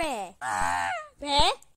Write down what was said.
bear. Ah. Bear?